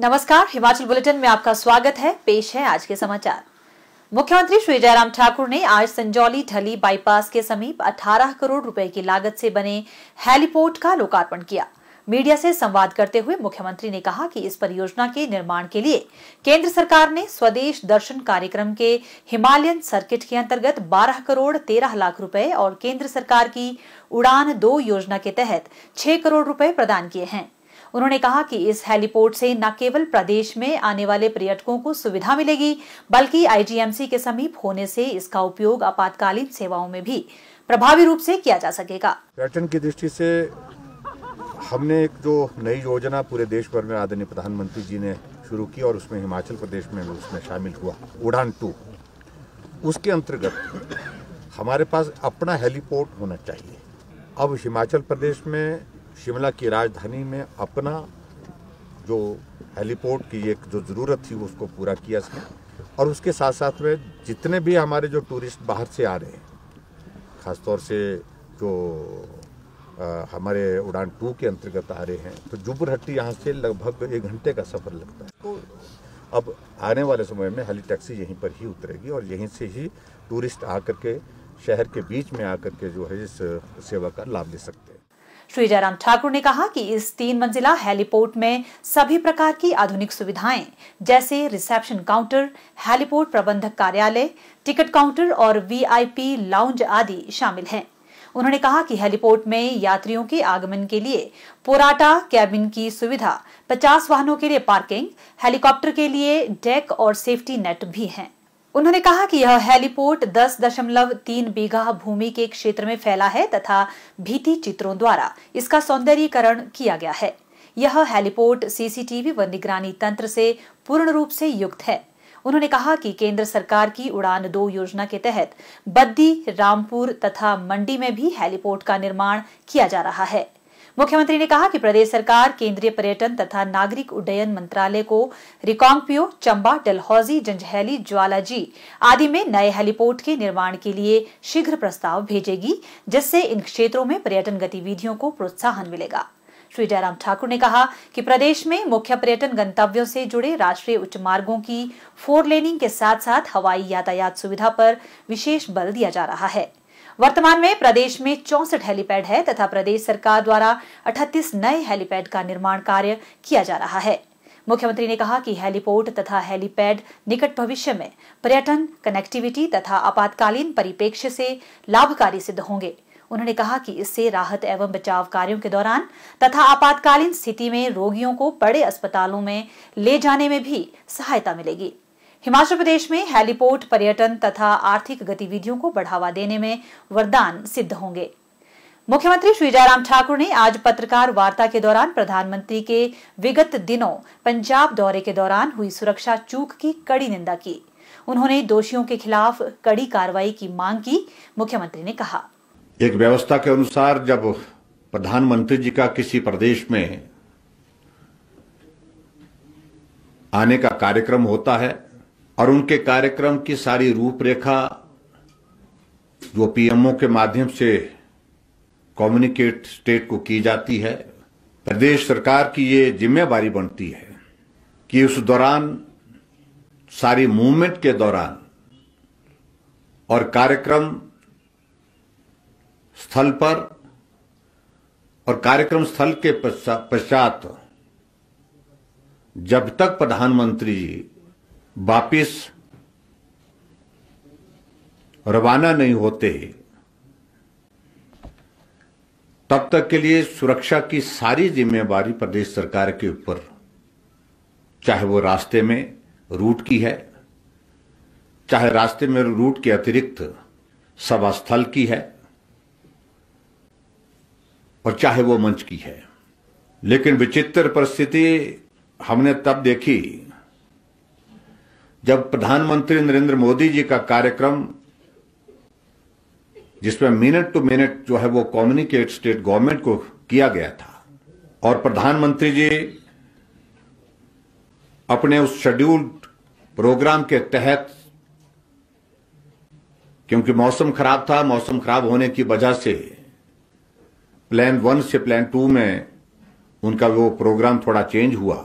नमस्कार, हिमाचल बुलेटिन में आपका स्वागत है। पेश है आज के समाचार। मुख्यमंत्री श्री जयराम ठाकुर ने आज संजौली ढली बाईपास के समीप 18 करोड़ रुपए की लागत से बने हेलीपोर्ट का लोकार्पण किया। मीडिया से संवाद करते हुए मुख्यमंत्री ने कहा कि इस परियोजना के निर्माण के लिए केंद्र सरकार ने स्वदेश दर्शन कार्यक्रम के हिमालयन सर्किट के अंतर्गत 12 करोड़ 13 लाख रुपए और केंद्र सरकार की उड़ान दो योजना के तहत 6 करोड़ रुपए प्रदान किए हैं। उन्होंने कहा कि इस हेलीपोर्ट से न केवल प्रदेश में आने वाले पर्यटकों को सुविधा मिलेगी, बल्कि आईजीएमसी के समीप होने से इसका उपयोग आपातकालीन सेवाओं में भी प्रभावी रूप से किया जा सकेगा। पर्यटन की दृष्टि से हमने एक जो नई योजना पूरे देश भर में आदरणीय प्रधानमंत्री जी ने शुरू की और उसमें हिमाचल प्रदेश में उसमें शामिल हुआ, उड़ान टू। उसके अंतर्गत हमारे पास अपना हेलीपोर्ट होना चाहिए। अब हिमाचल प्रदेश में शिमला की राजधानी में अपना जो हेलीपोर्ट की एक जो ज़रूरत थी उसको पूरा किया इसने और उसके साथ साथ में जितने भी हमारे जो टूरिस्ट बाहर से आ रहे हैं ख़ासतौर से जो आ, हमारे उड़ान टू के अंतर्गत आ रहे हैं तो जुबरहट्टी यहाँ से लगभग एक घंटे का सफ़र लगता है। तो अब आने वाले समय में हेली टैक्सी यहीं पर ही उतरेगी और यहीं से ही टूरिस्ट आकर के शहर के बीच में आकर के जो है इस सेवा का लाभ ले सकते हैं। श्री जयराम ठाकुर ने कहा कि इस तीन मंजिला हेलीपोर्ट में सभी प्रकार की आधुनिक सुविधाएँ, जैसे रिसेप्शन काउंटर, हेलीपोर्ट प्रबंधक कार्यालय, टिकट काउंटर और वीआईपी लाउंज आदि शामिल हैं। उन्होंने कहा कि हेलीपोर्ट में यात्रियों के आगमन के लिए पोराटा कैबिन की सुविधा 50 वाहनों के लिए पार्किंग, हेलीकॉप्टर के लिए डेक और सेफ्टी नेट भी हैं। उन्होंने कहा कि यह हेलीपोर्ट दस दशमलव तीन बीघा भूमि के क्षेत्र में फैला है तथा भीति चित्रों द्वारा इसका सौंदर्यीकरण किया गया है। यह हेलीपोर्ट सीसीटीवी व निगरानी तंत्र से पूर्ण रूप से युक्त है। उन्होंने कहा कि केंद्र सरकार की उड़ान दो योजना के तहत बद्दी, रामपुर तथा मंडी में भी हेलीपोर्ट का निर्माण किया जा रहा है। मुख्यमंत्री ने कहा कि प्रदेश सरकार केंद्रीय पर्यटन तथा नागरिक उड्डयन मंत्रालय को रिकांगपियो चंबा, डलहौजी, जंजहैली, ज्वालाजी आदि में नए हेलीपोर्ट के निर्माण के लिए शीघ्र प्रस्ताव भेजेगी, जिससे इन क्षेत्रों में पर्यटन गतिविधियों को प्रोत्साहन मिलेगा। श्री जयराम ठाकुर ने कहा कि प्रदेश में मुख्य पर्यटन गंतव्यों से जुड़े राष्ट्रीय उच्च मार्गों की फोर लेनिंग के साथ साथ हवाई यातायात सुविधा पर विशेष बल दिया जा रहा है। वर्तमान में प्रदेश में चौसठ हेलीपैड है तथा प्रदेश सरकार द्वारा 38 नए हेलीपैड का निर्माण कार्य किया जा रहा है। मुख्यमंत्री ने कहा कि हेलीपोर्ट तथा हेलीपैड निकट भविष्य में पर्यटन, कनेक्टिविटी तथा आपातकालीन परिप्रेक्ष्य से लाभकारी सिद्ध होंगे। उन्होंने कहा कि इससे राहत एवं बचाव कार्यों के दौरान तथा आपातकालीन स्थिति में रोगियों को बड़े अस्पतालों में ले जाने में भी सहायता मिलेगी। हिमाचल प्रदेश में हेलीपोर्ट पर्यटन तथा आर्थिक गतिविधियों को बढ़ावा देने में वरदान सिद्ध होंगे। मुख्यमंत्री श्री जयराम ठाकुर ने आज पत्रकार वार्ता के दौरान प्रधानमंत्री के विगत दिनों पंजाब दौरे के दौरान हुई सुरक्षा चूक की कड़ी निंदा की। उन्होंने दोषियों के खिलाफ कड़ी कार्रवाई की मांग की, मुख्यमंत्री ने कहा। एक व्यवस्था के अनुसार जब प्रधानमंत्री जी का किसी प्रदेश में आने का कार्यक्रम होता है और उनके कार्यक्रम की सारी रूपरेखा जो पीएमओ के माध्यम से कम्युनिकेट स्टेट को की जाती है, प्रदेश सरकार की ये जिम्मेवारी बनती है कि उस दौरान, सारी मूवमेंट के दौरान और कार्यक्रम स्थल पर और कार्यक्रम स्थल के पश्चात जब तक प्रधानमंत्री जी वापिस रवाना नहीं होते तब तक के लिए सुरक्षा की सारी जिम्मेवारी प्रदेश सरकार के ऊपर, चाहे वो रास्ते में रूट की है, चाहे रास्ते में रूट के अतिरिक्त सभा स्थल की है, और चाहे वो मंच की है। लेकिन विचित्र परिस्थिति हमने तब देखी जब प्रधानमंत्री नरेंद्र मोदी जी का कार्यक्रम, जिसमें मिनट टू मिनट जो है वो कम्युनिकेट स्टेट गवर्नमेंट को किया गया था, और प्रधानमंत्री जी अपने उस शेड्यूल्ड प्रोग्राम के तहत, क्योंकि मौसम खराब था, मौसम खराब होने की वजह से प्लान वन से प्लान टू में उनका वो प्रोग्राम थोड़ा चेंज हुआ,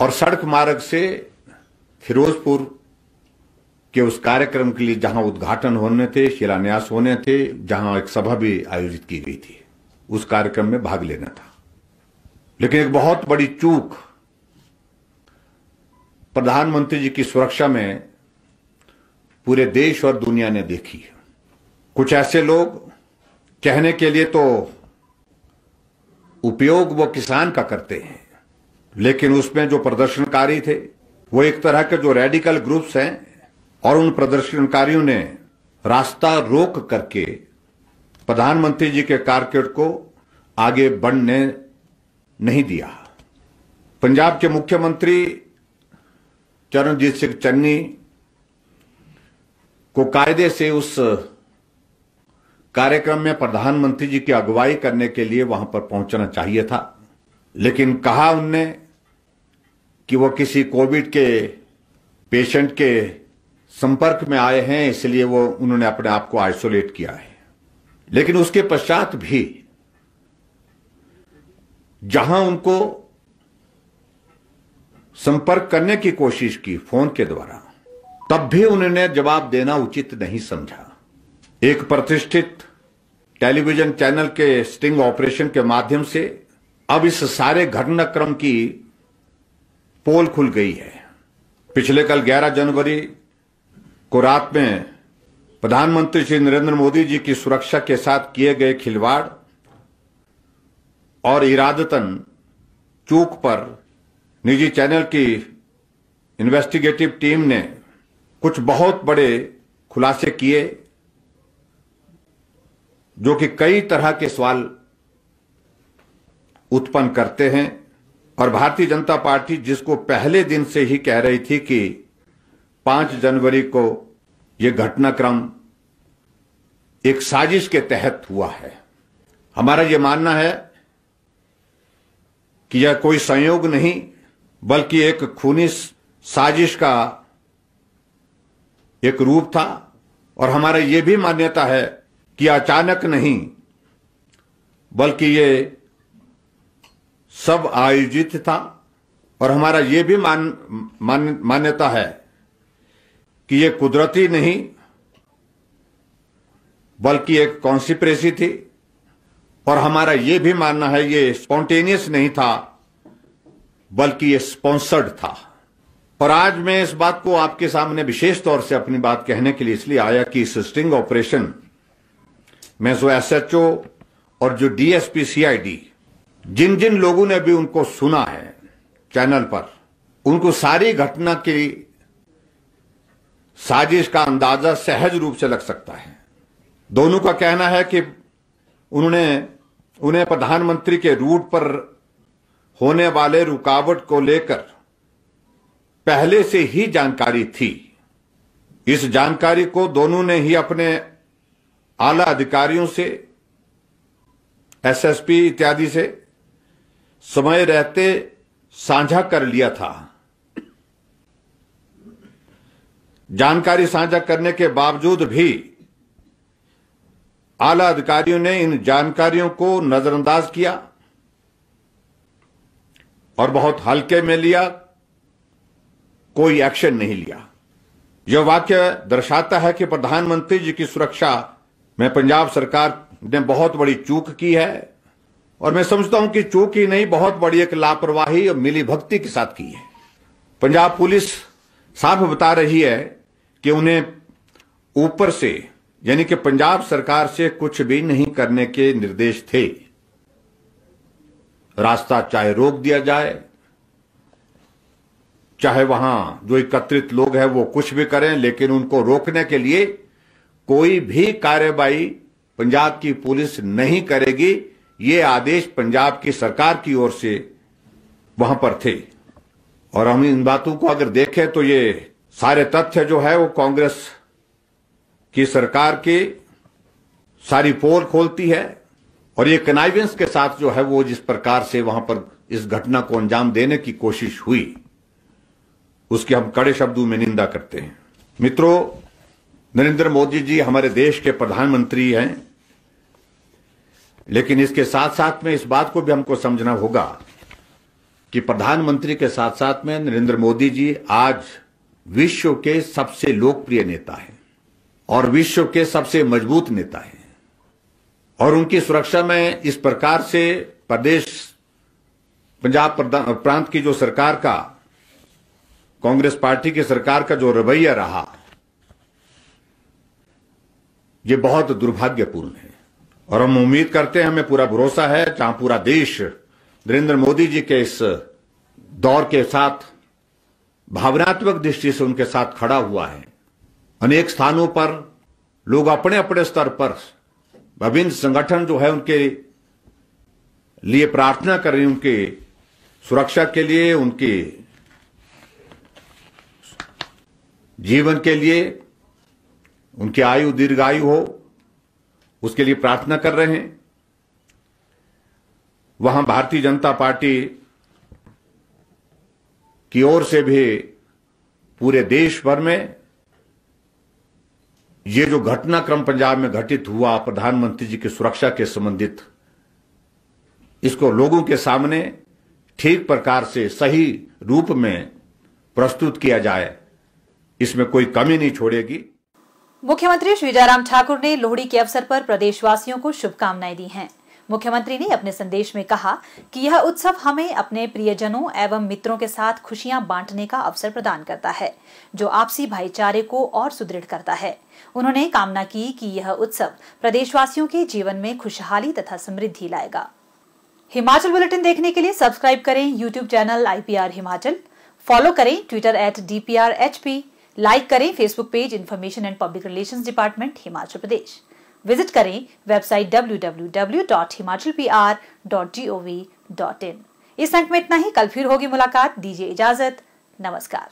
और सड़क मार्ग से फिरोजपुर के उस कार्यक्रम के लिए जहाँ उद्घाटन होने थे, शिलान्यास होने थे, जहाँ एक सभा भी आयोजित की गई थी। उस कार्यक्रम में भाग लेना था। लेकिन एक बहुत बड़ी चूक प्रधानमंत्री जी की सुरक्षा में पूरे देश और दुनिया ने देखी है। कुछ ऐसे लोग, कहने के लिए तो उपयोग वो किसान का करते हैं, लेकिन उसमें जो प्रदर्शनकारी थे वो एक तरह के जो रेडिकल ग्रुप्स हैं और उन प्रदर्शनकारियों ने रास्ता रोक करके प्रधानमंत्री जी के कारकेट को आगे बढ़ने नहीं दिया। पंजाब के मुख्यमंत्री चरणजीत सिंह चन्नी को कायदे से उस कार्यक्रम में प्रधानमंत्री जी की अगुवाई करने के लिए वहाँ पर पहुँचना चाहिए था, लेकिन कहा उनने कि वो किसी कोविड के पेशेंट के संपर्क में आए हैं, इसलिए वो उन्होंने अपने आप को आइसोलेट किया है। लेकिन उसके पश्चात भी जहाँ उनको संपर्क करने की कोशिश की फ़ोन के द्वारा, तब भी उन्होंने जवाब देना उचित नहीं समझा। एक प्रतिष्ठित टेलीविज़न चैनल के स्टिंग ऑपरेशन के माध्यम से अब इस सारे घटनाक्रम की पोल खुल गई है। पिछले कल 11 जनवरी को रात में प्रधानमंत्री श्री नरेंद्र मोदी जी की सुरक्षा के साथ किए गए खिलवाड़ और इरादतन चूक पर निजी चैनल की इन्वेस्टिगेटिव टीम ने कुछ बहुत बड़े खुलासे किए, जो कि कई तरह के सवाल उत्पन्न करते हैं। और भारतीय जनता पार्टी जिसको पहले दिन से ही कह रही थी कि पाँच जनवरी को यह घटनाक्रम एक साजिश के तहत हुआ है। हमारा यह मानना है कि यह कोई संयोग नहीं, बल्कि एक खूनी साजिश का एक रूप था। और हमारा यह भी मान्यता है कि अचानक नहीं, बल्कि ये सब आयोजित था और हमारा ये भी मान, मान मान्यता है कि ये कुदरती नहीं बल्कि एक कॉन्सिप्रेसी थी। और हमारा ये भी मानना है ये स्पॉन्टेनियस नहीं था बल्कि ये स्पॉन्सर्ड था। और आज मैं इस बात को आपके सामने विशेष तौर से अपनी बात कहने के लिए इसलिए आया कि इस स्टिंग ऑपरेशन में जो एसएचओ और जो डीएसपी सीआईडी जिन जिन लोगों ने भी उनको सुना है चैनल पर, उनको सारी घटना की साजिश का अंदाज़ा सहज रूप से लग सकता है। दोनों का कहना है कि उन्होंने, उन्हें प्रधानमंत्री के रूट पर होने वाले रुकावट को लेकर पहले से ही जानकारी थी। इस जानकारी को दोनों ने ही अपने आला अधिकारियों से, एसएसपी इत्यादि से समय रहते साझा कर लिया था। जानकारी साझा करने के बावजूद भी आला अधिकारियों ने इन जानकारियों को नजरअंदाज किया और बहुत हल्के में लिया, कोई एक्शन नहीं लिया। यह वाक्य दर्शाता है कि प्रधानमंत्री जी की सुरक्षा में पंजाब सरकार ने बहुत बड़ी चूक की है। और मैं समझता हूँ कि चूक नहीं, बहुत बड़ी एक लापरवाही और मिली भक्ति के साथ की है। पंजाब पुलिस साफ़ बता रही है कि उन्हें ऊपर से, यानी कि पंजाब सरकार से कुछ भी नहीं करने के निर्देश थे। रास्ता चाहे रोक दिया जाए, चाहे वहाँ जो एकत्रित लोग हैं वो कुछ भी करें, लेकिन उनको रोकने के लिए कोई भी कार्रवाई पंजाब की पुलिस नहीं करेगी। ये आदेश पंजाब की सरकार की ओर से वहाँ पर थे। और हम इन बातों को अगर देखें तो ये सारे तथ्य जो है वो कांग्रेस की सरकार के सारी पोल खोलती है और ये कनाइवेंस के साथ जो है वो जिस प्रकार से वहाँ पर इस घटना को अंजाम देने की कोशिश हुई, उसकी हम कड़े शब्दों में निंदा करते हैं। मित्रों, नरेंद्र मोदी जी हमारे देश के प्रधानमंत्री हैं। लेकिन इसके साथ साथ में इस बात को भी हमको समझना होगा कि प्रधानमंत्री के साथ साथ में नरेंद्र मोदी जी आज विश्व के सबसे लोकप्रिय नेता हैं और विश्व के सबसे मज़बूत नेता हैं। और उनकी सुरक्षा में इस प्रकार से प्रदेश, पंजाब प्रांत की जो सरकार का, कांग्रेस पार्टी की सरकार का जो रवैया रहा, ये बहुत दुर्भाग्यपूर्ण है। और हम उम्मीद करते हैं हमें पूरा भरोसा है जहाँ पूरा देश नरेंद्र मोदी जी के इस दौर के साथ भावनात्मक दृष्टि से उनके साथ खड़ा हुआ है। अनेक स्थानों पर लोग अपने अपने स्तर पर विभिन्न संगठन जो है उनके लिए प्रार्थना कर रहे हैं, उनके सुरक्षा के लिए, उनके जीवन के लिए, उनकी आयु दीर्घायु हो उसके लिए प्रार्थना कर रहे हैं। वहाँ भारतीय जनता पार्टी की ओर से भी पूरे देश भर में ये जो घटनाक्रम पंजाब में घटित हुआ, प्रधानमंत्री जी की सुरक्षा के संबंधित, इसको लोगों के सामने ठीक प्रकार से, सही रूप में प्रस्तुत किया जाए, इसमें कोई कमी नहीं छोड़ेगी। मुख्यमंत्री श्री जयराम ठाकुर ने लोहड़ी के अवसर पर प्रदेशवासियों को शुभकामनाएँ दी हैं। मुख्यमंत्री ने अपने संदेश में कहा कि यह उत्सव हमें अपने प्रियजनों एवं मित्रों के साथ खुशियाँ बांटने का अवसर प्रदान करता है, जो आपसी भाईचारे को और सुदृढ़ करता है। उन्होंने कामना की कि यह उत्सव प्रदेशवासियों के जीवन में खुशहाली तथा समृद्धि लाएगा। हिमाचल बुलेटिन देखने के लिए सब्सक्राइब करें YouTube channel IPR Himachal follow करें ट्विटर एट डी लाइक करें Facebook page information and public relation department Himachal Pradesh visit करें वेबसाइट www.himachalpr.gov.in इस अंक में इतना ही। कल फिर होगी मुलाकात। दीजिए इजाज़त। नमस्कार।